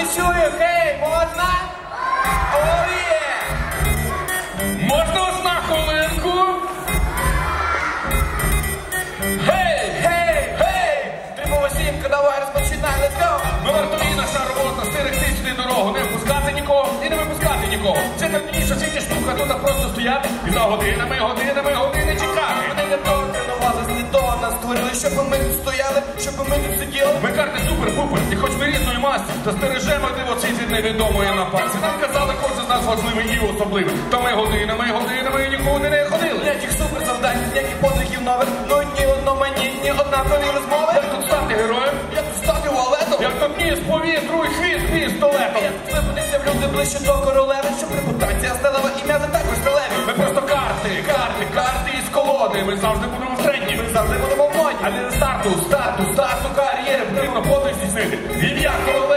не чую, хей, можна? Оє! Можна вас на хвилинку? Гей! Гей, гей! Трибова сімка, давай розпочинай, let's go! Ми вартові наша робота стерегтичний дорогу, не впускати нікого і не випускати нікого. Це найбільша життя штука, тут просто стояти і за годинами, годинами, години чекати. Вони не то нас створили, щоб ми стояли, щоб ми тут сиділи. Ми карти супер-пупер, і хоч ми різної масті, та стережемо дивоцid від невідомої напасті. Нам казали, кожен з нас важливий і особливий. Та ми годинами, годинами нікуди не ходили. Ніяких супер завдань, ніяких подвигів нових, ну ні одноманітні, однакові розмови. Як тут стати героєм? Як тут стати валетом? Як тут ніс повітру і хвіст пістолетом. Як випадеться в люди ближче до королеви, щоб репутація сталева ім'я колоди. Ми завжди будемо в тренді. Ми завжди будемо в моді. А для старту, старту, старту кар'єри потрібно подвиг здійснити. Ім'я королеви